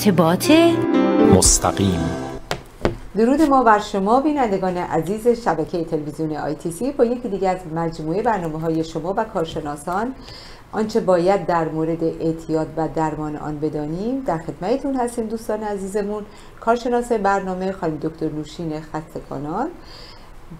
ارتباط مستقیم. درود ما بر شما بینندگان عزیز شبکه تلویزیون آی تی سی. با یکی دیگه از مجموعه برنامه های شما و کارشناسان آنچه باید در مورد اعتیاد و درمان آن بدانیم در خدمتتون هستیم دوستان عزیزمون. کارشناس برنامه خانم دکتر نوشین خستکانان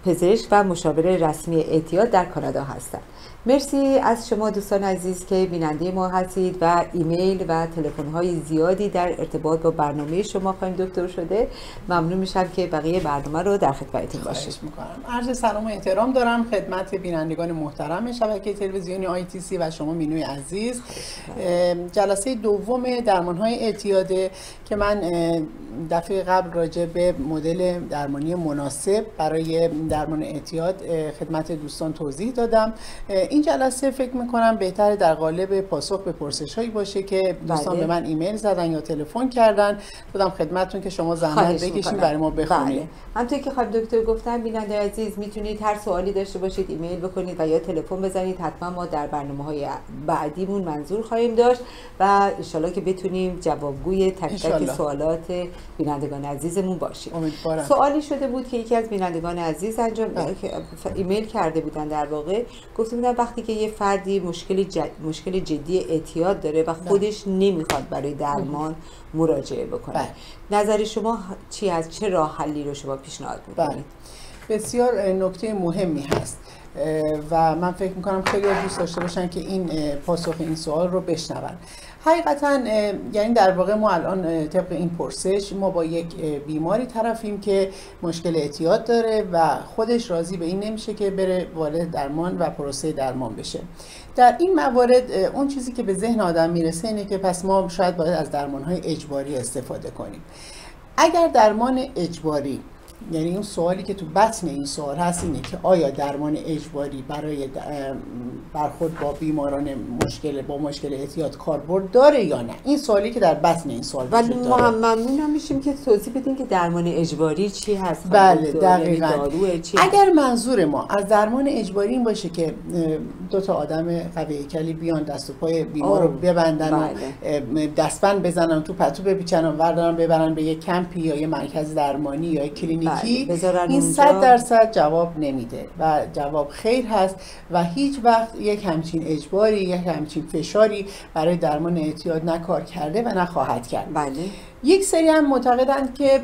پزشک و مشاور رسمی اعتیاد در کانادا هستند. مرسی از شما دوستان عزیز که بیننده ما هستید و ایمیل و تلفن های زیادی در ارتباط با برنامه شما خواهیم دکتر شده. ممنون میشم که بقیه برنامه رو در خدمتتون باشید. می‌کنم. عرض سلام و احترام دارم خدمت بینندگان محترم شبکه تلویزیونی آی تی سی و شما مینوی عزیز. جلسه دوم درمان های اعتیاده که من دفعه قبل راجع به مدل درمانی مناسب برای درمان اعتیاد خدمت دوستان توضیح دادم. این جلسه فکر می‌کنم بهتر در قالب پاسخ به پرسش هایی باشه که دوستان بله. به من ایمیل زدن یا تلفن کردن دادم خدمتتون که شما زحمت بکشین. برای ما بخونید بله. همطور که خانم دکتر گفتن بیننده عزیز می‌تونید هر سوالی داشته باشید ایمیل بکنید و یا تلفن بزنید حتما ما در برنامه های بعدیمون منظور خواهیم داشت و انشالله که بتونیم جوابگوی تک تک. سوالات بینندگان عزیزمون باشیم امیدوارم سوالی شده بود که یکی از بینندگان عزیز انجام بله. ایمیل کرده بودن در واقع گفته بودن وقتی که یه فردی مشکل ج... مشکل جدی اعتیاد داره و خودش نمی‌خواد برای درمان مراجعه بکنه. بله. نظر شما چی از چه راه حلی رو شما پیشنهاد بله. می‌کنید بسیار اه، نکته مهمی هست. و من فکر می‌کنم خیلی دوست داشته باشن که این پاسخ این سوال رو بشنون. حقیقتا یعنی در واقع ما الان طبق این پرسش ما با یک بیماری طرفیم که مشکل اعتیاد داره و خودش راضی به این نمیشه که بره وارد درمان و پروسه درمان بشه. در این موارد اون چیزی که به ذهن آدم می‌رسه اینه که پس ما شاید باید از درمانهای اجباری استفاده کنیم. اگر درمان اجباری یعنی اون سوالی که تو بطن این سوال هست اینه که آیا درمان اجباری برای برخورد با بیماران مشکل با مشکل اعتیاد کاربرد داره یا نه این سوالی که در بطن این سوال ولی ما هم ممنون هم میشیم که توضیح بدین که درمان اجباری چی هست بله؟ دقیقا یعنی چی؟ اگر منظور ما از درمان اجباری این باشه که دو تا آدم قوی هیکلی بیان دست و پای بیمار رو ببندن و بله. دستبند بزنن تو پتو بپیچن و بردارن ببرن به یه کمپی یا یه مرکز درمانی یا یه کلینیکی بله، این. صد درصد جواب نمیده و جواب خیر هست و هیچ وقت یک همچین اجباری یک همچین فشاری برای درمان اعتیاد نه کار کرده و نه خواهد کرد بله یک سری هم معتقدند که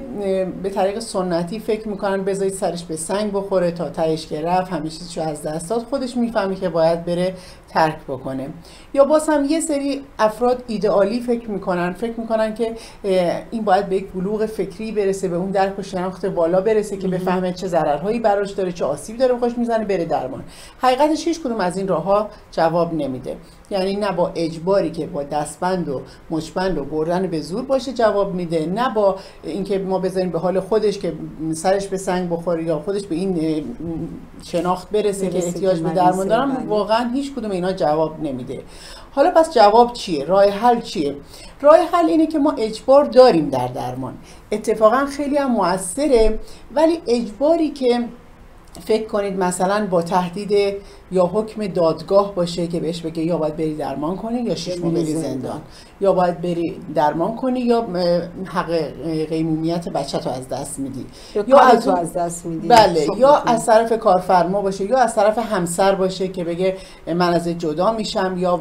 به طریق سنتی فکر می‌کنن بذارید سرش به سنگ بخوره تا تهش که رفت همه چیزشو از دست داد. خودش می‌فهمه که باید بره ترک بکنه. یا باز هم یه سری افراد ایدئالی فکر می‌کنن فکر می‌کنن که این باید به یک بلوغ فکری برسه به اون درک و شناخت بالا برسه که بفهمه چه ضررهایی براش داره چه آسیب داره خوش می‌زنه بره درمان. حقیقتش هیچ کدوم از این راه ها جواب نمیده. یعنی نه با اجباری که با دستبند و مچبند و بردن به زور باشه جواب میده نه با اینکه ما بذاریم به حال خودش که سرش به سنگ بخوره یا خودش به این شناخت برسه, برسه که احتیاج به درمان دارم. واقعا هیچ کدوم اینا جواب نمیده. حالا پس جواب چیه؟ راه حل چیه؟ راه حل اینه که ما اجبار داریم در درمان. اتفاقا خیلی هم موثره ولی اجباری که فکر کنید مثلا با تهدید یا حکم دادگاه باشه که بهش بگه یا باید بری درمان کنی یا شش ماه بری زندان. یا باید بری درمان کنی یا حق قیمومیت بچه تو از دست میدی یا از تو از دست میدی بله یا. از طرف کارفرما باشه یا از طرف همسر باشه که بگه من از جدا میشم یا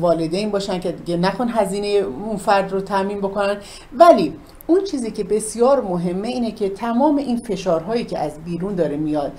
والدین باشن که نکن هزینه اون فرد رو تامین بکنن ولی اون چیزی که بسیار مهمه اینه که تمام این فشارهایی که از بیرون داره میاد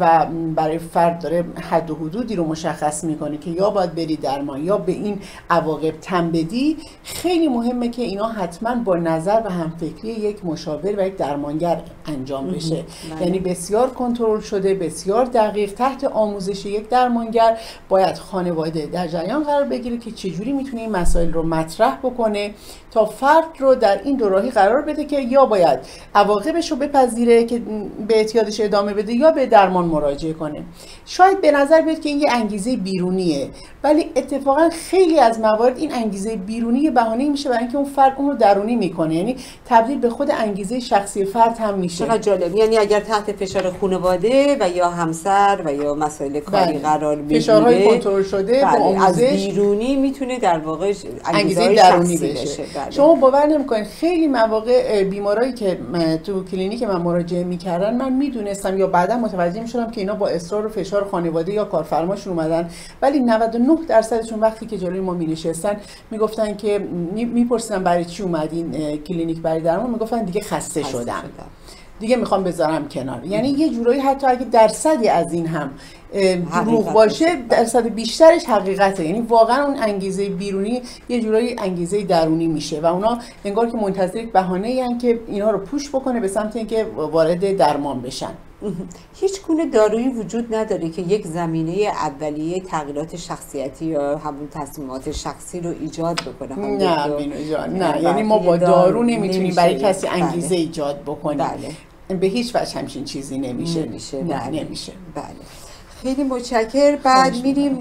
و برای فرد داره حد و حدودی رو مشخص می‌کنه که یا باید بری درمان یا به این عواقب تن بدی خیلی مهمه که اینا حتما با نظر و همفکری یک مشاور و یک درمانگر انجام بشه بله. یعنی بسیار کنترل شده بسیار دقیق تحت آموزش یک درمانگر باید خانواده در جریان قرار بگیره که چجوری می‌تونه این مسائل رو مطرح بکنه تا فرد رو در این دوراهی قرار قرار بده که یا باید عواقبش رو بپذیره که به اعتیادش ادامه بده یا به درمان مراجعه کنه. شاید به نظر بیاد که این یه انگیزه بیرونیه ولی اتفاقا خیلی از موارد این انگیزه بیرونی بهانه میشه برای اینکه اون فرد اون رو درونی می‌کنه. یعنی تبدیل به خود انگیزه شخصی فرد هم میشه. چقدر جالب. یعنی اگر تحت فشار خانواده و یا همسر و یا مسائل کاری بله. قرار بگیره فشارهای کنترل شده با بله، از بیرونی می‌تونه در واقع انگیزه انگیزه درونی شخصی بشه, بله. شما باور نمی‌کنید خیلی مواقع بیمارایی که تو کلینیک من مراجعه می‌کردن من می‌دونستم یا بعدا متوجه می‌شدم که اینا با اصرار و فشار خانواده یا کارفرماشون اومدن ولی 99 درصدشون وقتی که جلوی ما مینشستن می‌گفتن که می- میپرسیدن برای چی اومدین کلینیک برای درمان می‌گفتن دیگه خسته خسته شدم شدم. دیگه می‌خوام بذارم کنار یعنی یه جورایی حتی اگه درصدی از این هم دروغ باشه. درصد بیشترش حقیقته یعنی واقعا اون انگیزه بیرونی یه جورایی انگیزه درونی میشه و اونا انگار که منتظر یک بهانه ای که اینا رو پوش بکنه به سمت اینکه وارد درمان بشن هیچ گونه دارویی وجود نداره که یک زمینه اولیه تغییرات شخصیتی یا همون تصمیمات شخصی رو ایجاد بکنه نه نه یعنی ما با یه دارو نمی‌تونیم. برای کسی بله. انگیزه ایجاد بکنیم بله. به هیچ وجه همچین چیزی نمیشه. نمیشه. نه بله. نمیشه. بله. خیلی متشکر. بعد میریم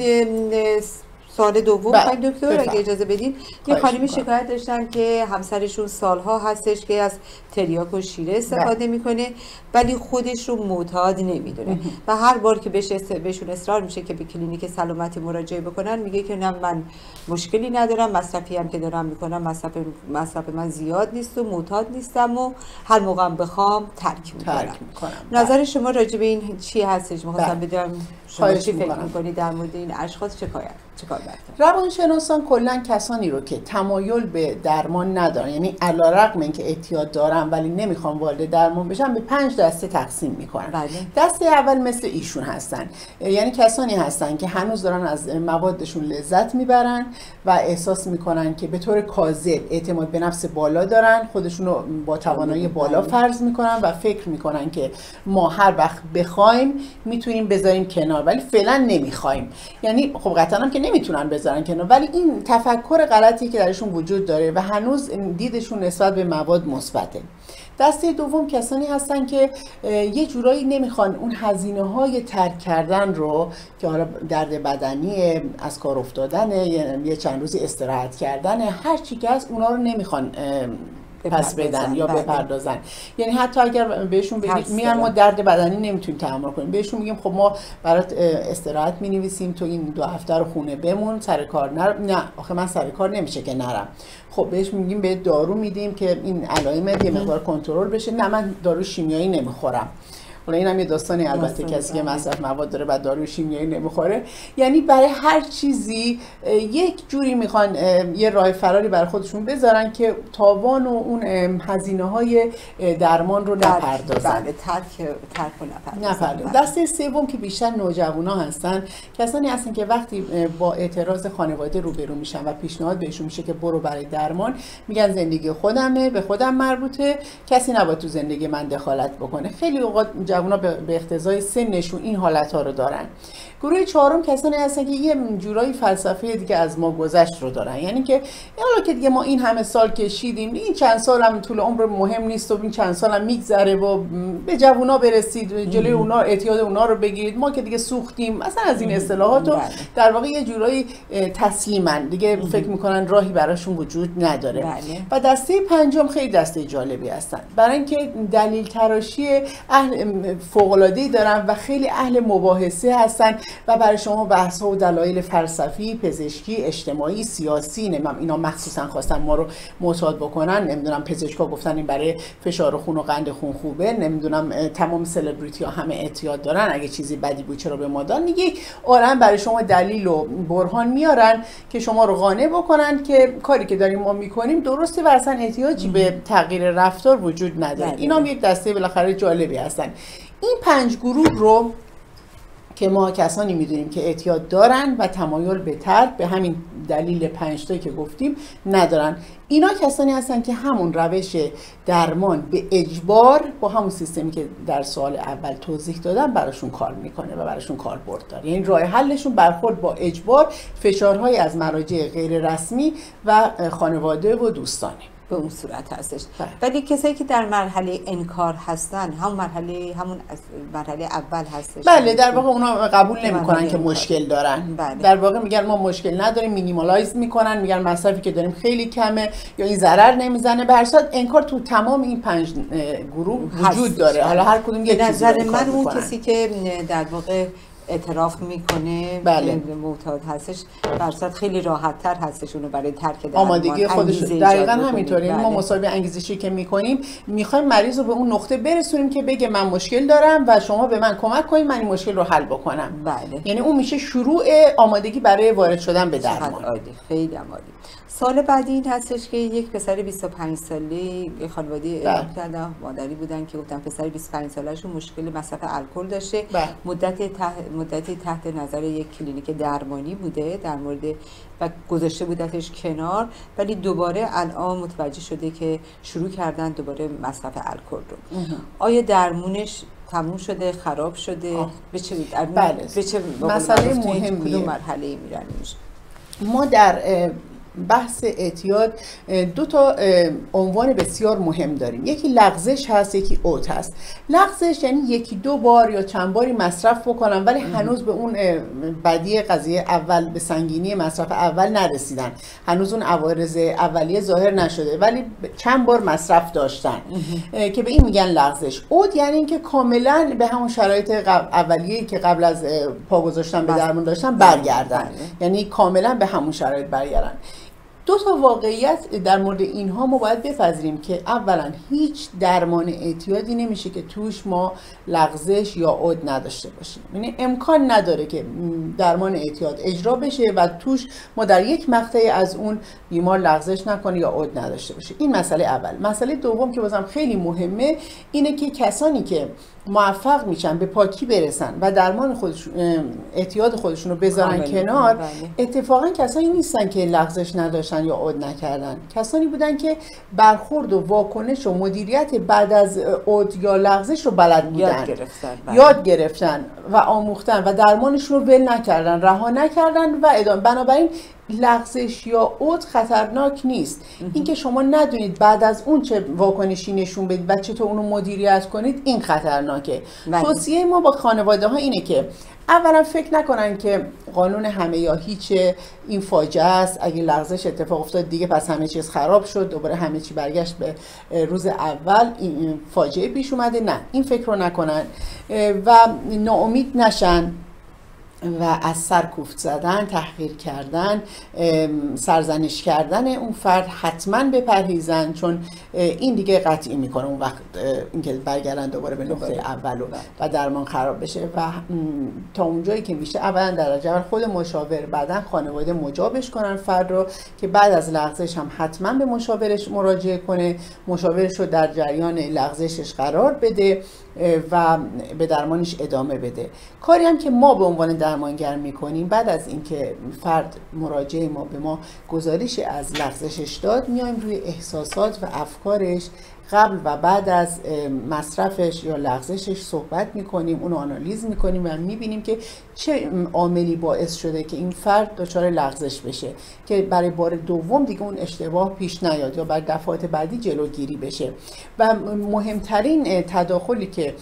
سال دوم بله، دکتر اگه. اجازه بدین یه خانمی. شکایت داشتن که همسرشون سالها هستش که از تریاک و شیره استفاده می‌کنه ولی خودش رو معتاد نمی‌دونه. و هر بار که بهش بهشون اصرار میشه که به کلینیک سلامتی مراجعه بکنن میگه که نه من مشکلی ندارم مصرفی هم که دارم می‌کنم مصرف مصرف من زیاد نیست و معتاد نیستم و هر موقع بخوام ترک می‌کنم. ترک می‌کنم. نظر شما راجع به این چی هستش؟ می‌خواستم بله. بدونم شما چی فکر. می‌کنید در مورد این اشخاص؟ چه کار چه کار باید کرد؟ روانشناسان کلا کسانی رو که تمایل به درمان ندارن یعنی علیرغم اینکه اعتیاد دارن ولی نمی‌خوان وارد درمان بشن به پنج دسته تقسیم می‌کنن بله. دسته اول مثل ایشون هستن یعنی کسانی هستن که هنوز دارن از موادشون لذت می‌برن و احساس می‌کنن که به طور کاذب اعتماد به نفس بالا دارن خودشون رو با توانایی بالا فرض می‌کنن و فکر می‌کنن که ما هر وقت بخوایم می‌تونیم بذاریم کنار ولی فعلا نمی‌خوایم یعنی خب قطعا هم که نمی‌تونن بذارن کنار. ولی این تفکر غلطی که درشون وجود داره و هنوز دیدشون نسبت به مواد مثبته. دسته دوم کسانی هستن که یه جورایی نمی‌خوان اون هزینه های ترک کردن رو که حالا درد بدنی از کار افتادن یه چند روزی استراحت کردن هر چی که هست اونا رو نمی‌خوان پس بدن یا بله. بپردازن. یعنی حتی اگر بهشون بگید میان ما. درد بدنی نمی‌تونیم تحمل کنیم. بهشون میگیم خب ما برات استراحت می‌نویسیم تو این دو هفته رو خونه بمون سر کار نر نه آخه من سر کار نمیشه که نرم. خب بهش میگیم به دارو میدیم که این علائم یه مقدار کنترل بشه. نه من دارو شیمیایی نمی‌خورم. حالا اینم یه داستانی البته کسی که بله. مصرف مواد داره و داروی شیمیایی نمی‌خوره. یعنی برای هر چیزی یک جوری می‌خوان یه راه فراری برای خودشون بذارن که تاوان و اون هزینه های درمان رو نپردازن. بله ترک ترک نپردازن. بله. دسته سوم که بیشتر نوجوانا هستن کسانی هستن که وقتی با اعتراض خانواده روبرو میشن و پیشنهاد بهشون میشه که برو برای درمان میگن زندگی خودمه به خودم مربوطه. کسی نباید تو زندگی من دخالت بکنه. خیلی اوقات جوونا به اقتضای سنشون این حالت ها رو دارن. گروه چهارم کسانی هستن که یه جورایی فلسفه دیگه از ما گذشت رو دارن. یعنی که حالا که دیگه ما این همه سال کشیدیم این چند سال هم طول عمر مهم نیست و این چند سال هم میگذره و به جوونا برسید جلوی اونا اعتیاد اونا رو بگیرید. ما که دیگه سوختیم. مثلا از این اصطلاحات رو بله. در واقع یه جورایی تسلیمن. دیگه فکر می‌کنن راهی براشون وجود نداره. بله. و دسته پنجم خیلی دسته جالبی هستن. برای اینکه دلیل تراشی اهل فوق‌العاده‌ای دارن و خیلی اهل مباحثه هستن و برای شما بحث ها و دلایل فلسفی پزشکی اجتماعی سیاسی نمی‌دونم اینا مخصوصا خواستن ما رو معتاد بکنن. نمی‌دونم پزشکا گفتن این برای فشار خون و قند خون خوبه. نمی‌دونم تمام سلبریتی ها همه اعتیاد دارن. اگه چیزی بدی بود چرا به ما دادن دیگه آرن برای شما دلیل و برهان میارن که شما رو قانع بکنن که کاری که داریم ما می‌کنیم درسته و اصلا احتیاجی به تغییر رفتار وجود نداره. بله. اینا هم یک دسته بالاخره جالبی هستن. این پنج گروه رو که ما کسانی می‌دونیم که اعتیاد دارن و تمایل به ترک به همین دلیل پنج تایی که گفتیم ندارن. اینا کسانی هستن که همون روش درمان به اجبار با همون سیستمی که در سوال اول توضیح دادم براشون کار می‌کنه و براشون کاربرد داره. یعنی راه حلشون برخورد با اجبار فشارهای از مراجع غیر رسمی و خانواده و دوستانه. به اون صورت هستش بله. ولی کسایی که در مرحله انکار هستن هم مرحله همون مرحله اول هستش بله در واقع اونا قبول نمی‌کنن که. مشکل دارن بله. در واقع میگن ما مشکل نداریم مینیمالایز می‌کنن میگن مصرفی که داریم خیلی کمه یا این ضرر نمی‌زنه به انکار تو تمام این پنج گروه وجود. داره حالا هر کدوم یک نظر من اون. کسی که در واقع اعتراف می‌کنه بله. معتاد هستش. برصد خیلی راحت تر هستش اونو برای ترک درمان آمادگی خودش دقیقا. همینطوری یعنی ما بله. مسابقه انگیزشی که می‌کنیم می‌خوایم مریض رو به اون نقطه برسونیم که بگه من مشکل دارم و شما به من کمک کنید من این مشکل رو حل بکنم. بله. یعنی اون میشه شروع آمادگی برای وارد شدن به درمان. خیلی هم عالی. سال بعدی این هستش که یک پسر 25 ساله خانواده اعلام بله. کردن مادری بودن که گفتن پسر 25 سالهشون مشکل مصرف الکل داشته بله. مدت تحت مدتی تحت نظر یک کلینیک درمانی بوده در مورد و گذاشته بودتش کنار ولی دوباره الان متوجه شده که شروع کردن دوباره مصرف الکل رو آیا درمونش تموم شده خراب شده آه. به چه بله. به چه مسئله مهمیه. کدوم مرحله میرن ما در بحث اعتیاد دو تا عنوان بسیار مهم داریم. یکی لغزش هست یکی اوت هست. لغزش یعنی یکی دو بار یا چند باری مصرف بکنن ولی هنوز به اون بدی قضیه اول به سنگینی مصرف اول نرسیدن. هنوز اون عوارض اولیه ظاهر نشده ولی چند بار مصرف داشتن. که به این میگن لغزش. اوت یعنی اینکه کاملا به همون شرایط اولیه که قبل از پا گذاشتن به. درمان داشتن برگردن. بله. یعنی کاملا به همون شرایط برگردن. دو تا واقعیت در مورد اینها ما باید بپذیریم که اولا هیچ درمان اعتیادی نمیشه که توش ما لغزش یا عد نداشته باشیم. یعنی امکان نداره که درمان اعتیاد اجرا بشه و توش ما در یک مقطعی از اون بیمار لغزش نکنه یا عد نداشته باشه. این مسئله اول. مسئله دوم که بازم خیلی مهمه اینه که کسانی که موفق میشن به پاکی برسن و درمان خودشون اعتیاد خودشون رو بذارن کامل کنار بله. اتفاقا کسانی نیستن که لغزش نداشتن یا عد نکردن کسانی بودن که برخورد و واکنش و مدیریت بعد از عد یا لغزش رو بلد بودن یاد گرفتن بله. یاد گرفتن و آموختن و درمانشون رو ول نکردن رها نکردن و ادامه بنابراین لغزش یا عد خطرناک نیست. اینکه شما ندونید بعد از اون چه واکنشی نشون بدید و چطور اونو مدیریت کنید این خطرناکه. بله. توصیه ما با خانواده ها اینه که اولا فکر نکنن که قانون همه یا هیچ این فاجعه است. اگه لغزش اتفاق افتاد دیگه پس همه چیز خراب شد دوباره همه چی برگشت به روز اول. این فاجعه پیش اومده. نه این فکر رو نکنن. و ناامید نشن. و از سر کوفت زدن تحقیر کردن سرزنش کردن اون فرد حتما بپرهیزن چون این دیگه قطعی می‌کنه اون وقت اینکه برگردن دوباره به نقطه اول و, و درمان خراب بشه و تا اونجایی که میشه اولا در اول خود مشاور بعدا خانواده مجابش کنن فرد رو که بعد از لغزش هم حتما به مشاورش مراجعه کنه مشاورش رو در جریان لغزشش قرار بده و به درمانش ادامه بده. کاری هم که ما به عنوان درمانگر می‌کنیم. بعد از اینکه فرد مراجعه ما به ما گزارش از لغزشش داد میایم روی احساسات و افکارش قبل و بعد از مصرفش یا لغزشش صحبت می‌کنیم اونو آنالیز می‌کنیم و می‌بینیم که چه عاملی باعث شده که این فرد دچار لغزش بشه که برای بار دوم دیگه اون اشتباه پیش نیاد یا برای دفعات بعدی جلوگیری بشه. و مهمترین تداخلی که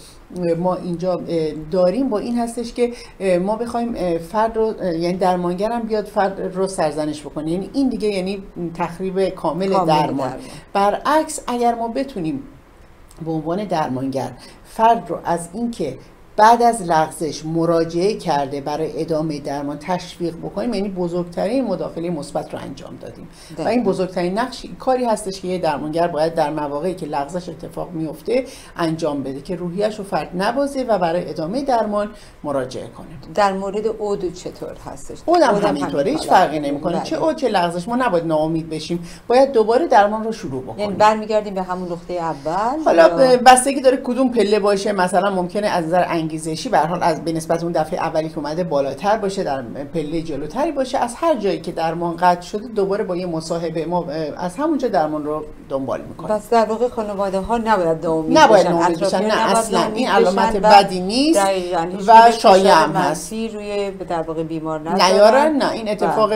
ما اینجا داریم با این هستش که ما بخوایم فرد رو یعنی درمانگرم بیاد فرد رو سرزنش بکنه. یعنی این دیگه یعنی تخریب کامل, کامل درمان. درمان. برعکس اگر ما بتونیم به عنوان درمانگر فرد رو از اینکه بعد از لغزش مراجعه کرده برای ادامه درمان تشویق بکنیم یعنی بزرگترین مداخله مثبت رو انجام دادیم. و دقیقاً. این بزرگترین نقش کاری هستش که یه درمانگر باید در مواقعی که لغزش اتفاق میفته انجام بده که روحیش رو فرد نبازه و برای ادامه درمان مراجعه کنه. در مورد اودو چطور هستش؟ اونم اودم همینطوره هیچ. فرقی نمی‌کنه. بله. چه او چه لغزش ما نباید ناامید بشیم. باید دوباره درمان رو شروع یعنی بکنیم برمیگردیم به همون نقطه اول. حالا یا- بستگی داره کدوم پله باشه مثلا ممکنه از نظر انگیزشی به حال از به نسبت اون دفعه اولی که اومده بالاتر باشه در پله جلوتری باشه از هر جایی که درمان قطع شده دوباره با یه مصاحبه ما از همونجا درمان رو دنبال می‌کنیم پس در واقع خانواده ها نباید ناامید نباید. ناامید بشن. نه، اصلا. این علامت بدی نیست. هیچ و شایع هم هست. روی در واقع بیمار. نیارن نه این اتفاق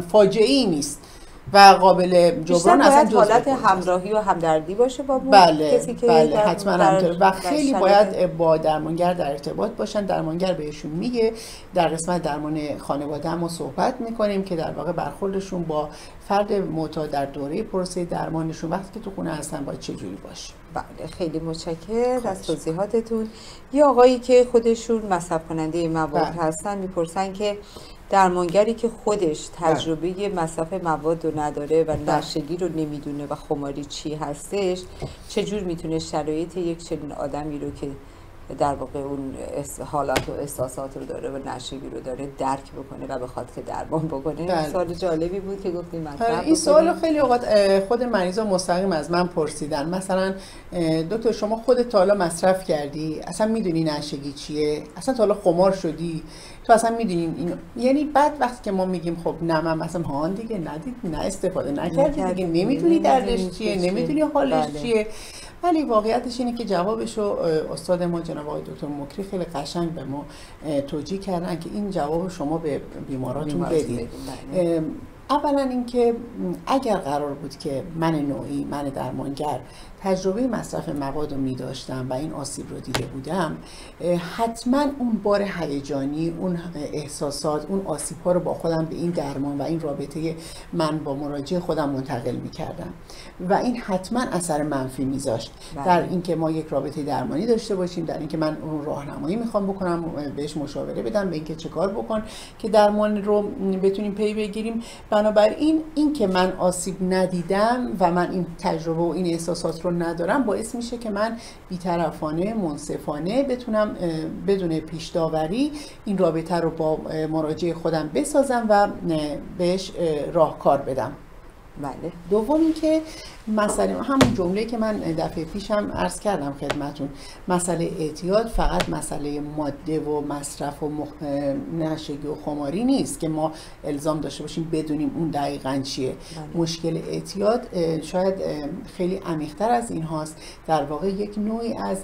فاجعه ای نیست و قابل جبران اصلا باید حالت. همراهی و همدردی باشه با بله کسی که بله حتما همینطوره. و خیلی باید با درمانگر در ارتباط باشن. درمانگر بهشون میگه. در قسمت درمان خانواده ما صحبت می‌کنیم که در واقع برخوردشون با فرد معتاد در دوره پروسه درمانشون. وقتی که تو خونه هستن باید چجوری باشه؟ بله خیلی متشکر از. توضیحاتتون. یه آقایی که خودشون مصرف کننده مواد بله. هستن می‌پرسن که درمانگری که خودش تجربه مصرف مواد رو نداره و بله. نشگی رو نمی‌دونه و خماری چی هستش چجور می‌تونه شرایط یک چنین آدمی رو که در واقع اون حالات و احساسات رو داره و نشگی رو داره درک بکنه و بخواد که درمان بکنه بله. سوال جالبی بود که گفتیم مطرح این سوال. خیلی اوقات خود مریضا مستقیم از من پرسیدن مثلا دکتر شما خودت تا حالا مصرف کردی اصلا می‌دونی نشگی چیه اصلا تا حالا خمار شدی تو اصلا می‌دونی این یعنی بعد وقتی که ما میگیم خب نه من مثلا هان دیگه ندید نه استفاده نکردی دیگه نمی‌دونی دردش چیه. نمی‌دونی حالش بله. چیه ولی واقعیتش اینه که جوابش رو استاد ما جناب آقای دکتر مکری خیلی قشنگ به ما توجیه کردن که این جواب شما به بیماراتون بدید بله. اولا اینکه اگر قرار بود که من نوعی من درمانگر تجربه مصرف مواد رو می داشتم و این آسیب رو دیده بودم حتما اون بار هیجانی اون احساسات اون آسیب ها رو با خودم به این درمان و این رابطه من با مراجع خودم منتقل می کردم و این حتما اثر منفی میذاشت. بله. در اینکه ما یک رابطه درمانی داشته باشیم در اینکه من اون راهنمایی می‌خوام بکنم بهش مشاوره بدم به اینکه چه کار بکن که درمان رو بتونیم پی بگیریم. بنابراین این که من آسیب ندیدم و من این تجربه و این احساسات رو ندارم. باعث میشه که من بیطرفانه منصفانه بتونم بدون پیش داوری این رابطه رو با مراجع خودم بسازم و بهش اه، راهکار بدم. بله. دوم اینکه مسئله همون جمله که من دفعه پیشم عرض کردم خدمتون. مسئله اعتیاد فقط مسئله ماده و مصرف و مخ... نشگی و خماری نیست که ما الزام داشته باشیم بدونیم اون دقیقا چیه. بله. مشکل اعتیاد شاید خیلی عمیقتر از این هاست. در واقع یک نوعی از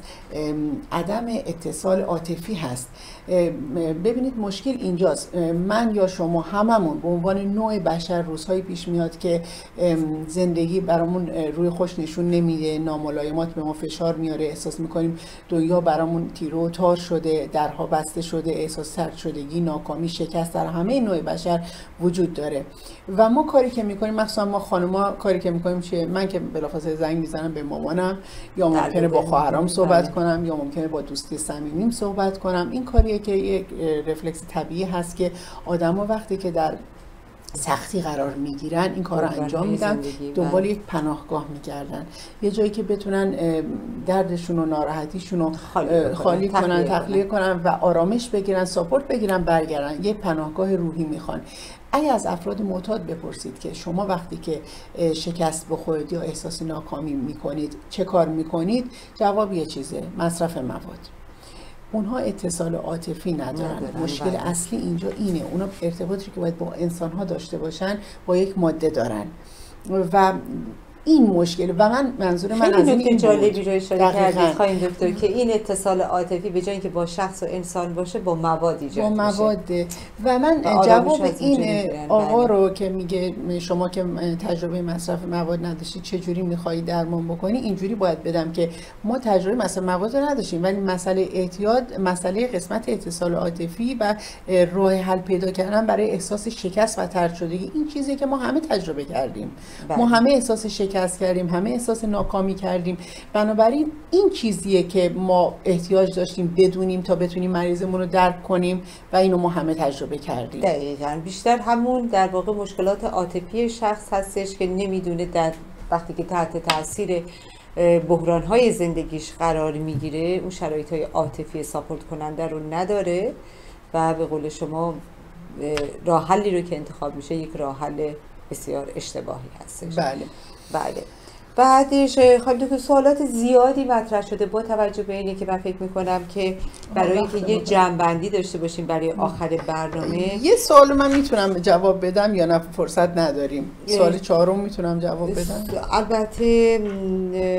عدم اتصال عاطفی هست. ببینید مشکل اینجاست. من یا شما هممون به عنوان نوع بشر روزهایی پیش میاد که زندگی برامون روی خوش نشون نمیده ناملایمات به ما فشار میاره احساس می‌کنیم دنیا برامون تیرو و تار شده درها بسته شده احساس سرد شدگی ناکامی شکست در همه نوع بشر وجود داره و ما کاری که می‌کنیم مثلا ما خانما کاری که می‌کنیم چیه من که بلافاصله زنگ می‌زنم به مامانم یا ممکنه با. خواهرام صحبت. کنم یا ممکنه با دوستی صمیمیم صحبت کنم این کاریه که یک رفلکس طبیعی هست که آدما وقتی که در سختی قرار می‌گیرن این کار رو انجام میدن دنبال بله. یک پناهگاه میگردن. یه جایی که بتونن دردشون و ناراحتیشون رو خالی کنن تخلیه کنن و آرامش بگیرن ساپورت بگیرن برگردن. یه پناهگاه روحی می‌خوان. اگه از افراد معتاد بپرسید که شما وقتی که شکست بخورید یا احساس ناکامی می‌کنید چه کار می‌کنید؟ جواب یه چیزه مصرف مواد. اونها اتصال عاطفی ندارن. ندارن، مشکل بله. اصلی اینجا اینه. اونا ارتباطی که باید با انسان ها داشته باشن با یک ماده دارن. و این مشکل و من منظور من از این جالبی. رو اشاره. کردید خواهیم دکتر که این اتصال عاطفی به جای اینکه با شخص و انسان باشه با مواد ایجاد با. مواد و من جواب این آقا بله. رو که میگه شما که تجربه مصرف مواد نداشتی چه جوری میخوایی درمان بکنی اینجوری باید بدم که ما تجربه مصرف مواد رو نداشتیم ولی مسئله اعتیاد مسئله قسمت اتصال عاطفی و راه حل پیدا کردن برای احساس شکست و طرد شدگی این چیزی که ما همه تجربه کردیم بله. ما همه احساس شکست کردیم همه احساس ناکامی کردیم. بنابراین این چیزیه که ما احتیاج داشتیم بدونیم تا بتونیم مریضمون رو درک کنیم و اینو ما همه تجربه کردیم. دقیقا. بیشتر همون در واقع مشکلات عاطفی شخص هستش که نمی‌دونه در وقتی که تحت تاثیر بحران های زندگیش قرار می‌گیره اون شرایط های عاطفی ساپورت کننده رو نداره و به قول شما اه، راه حلی رو که انتخاب میشه یک راه حل بسیار اشتباهی هستش. بله. بله. بعدش خانم دکتر سوالات زیادی مطرح شده. با توجه به اینه که من فکر می‌کنم که برای اینکه یه جنبندی داشته باشیم برای آخر برنامه. یه سوال من می‌تونم جواب بدم یا نه؟ فرصت نداریم. سوال چهارم می‌تونم جواب بدم؟ البته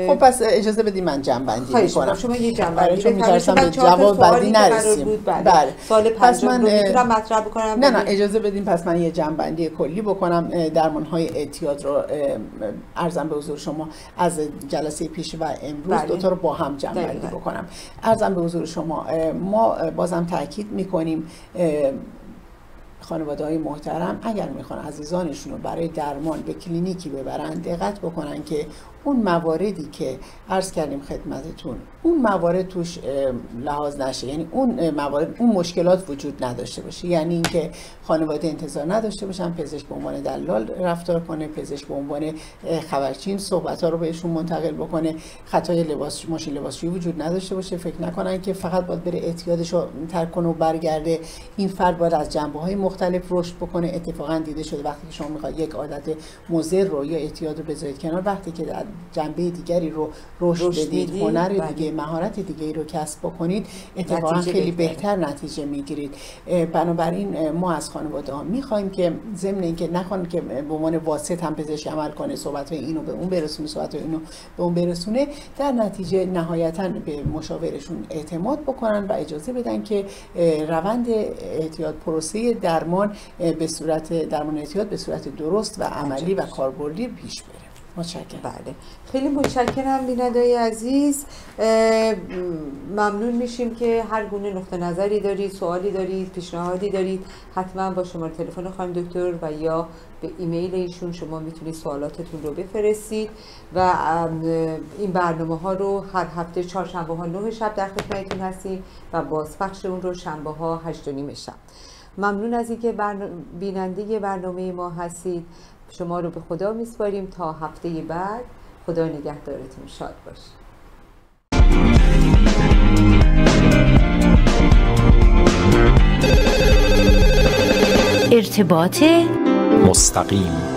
خب پس اجازه بدیم من جنبندی کنم شما یه جنبندی چون میترسم به جواب بعدی نرسیم. بله. بله. سوال پس من می‌تونم مطرح بکنم؟ نه نه اجازه بدیم پس من یه جنبندی کلی بکنم. درمان های اعتیاد رو ارزم به حضور شما. از جلسه پیش و امروز بله. دوتا رو با هم جنبندی بکنم ارزم به حضور شما ما بازم تاکید می‌کنیم خانواده های محترم اگر می‌خوان عزیزانشون رو برای درمان به کلینیکی ببرن دقت بکنن که اون مواردی که عرض کردیم خدمتتون اون موارد توش لحاظ نشه. یعنی اون موارد اون مشکلات وجود نداشته باشه. یعنی اینکه خانواده انتظار نداشته باشن پزشک به عنوان دلال رفتار کنه پزشک به عنوان خبرچین صحبت ها رو بهشون منتقل بکنه. خطای لباس ماشین لباسشویی وجود نداشته باشه. فکر نکنن که فقط باید بره اعتیادش رو ترک کنه و برگرده. این فرد باید از جنبه های مختلف رشد بکنه. اتفاقا دیده شده وقتی که شما می‌خواد یک عادت مضر رو یا اعتیاد رو بذارید کنار وقتی که جنبه دیگری رو رشد بدید هنر بله. دیگه مهارت دیگه رو کسب بکنید اتفاقا خیلی بهتر نتیجه می‌گیرید. بنابراین ما از خانواده ها می‌خوایم که ضمن اینکه نخوان که به عنوان واسط هم پزشک عمل کنه صحبت اینو به اون برسونه صحبت اینو به اون برسونه در نتیجه نهایتا به مشاورشون اعتماد بکنن و اجازه بدن که روند اعتیاد پروسه درمان به صورت درمان اعتیاد به صورت درست و عملی و کاربردی پیش بره. متشکرم. بله. خیلی متشکرم بینندای عزیز. ممنون میشیم که هر گونه نقطه نظری دارید سوالی دارید پیشنهادی دارید. حتما با شماره تلفن خانم دکتر و یا به ایمیل ایشون شما می‌تونید سوالاتتون رو بفرستید. و این برنامه ها رو هر هفته چهارشنبه ها نه شب در خدمتتون هستیم و بازپخش اون رو شنبه ها هشت و نیم شب. ممنون از اینکه بیننده برنامه ما هستید. شما رو به خدا میسپاریم تا هفته بعد. خدا نگهدارتون. شاد باش ارتباط مستقیم.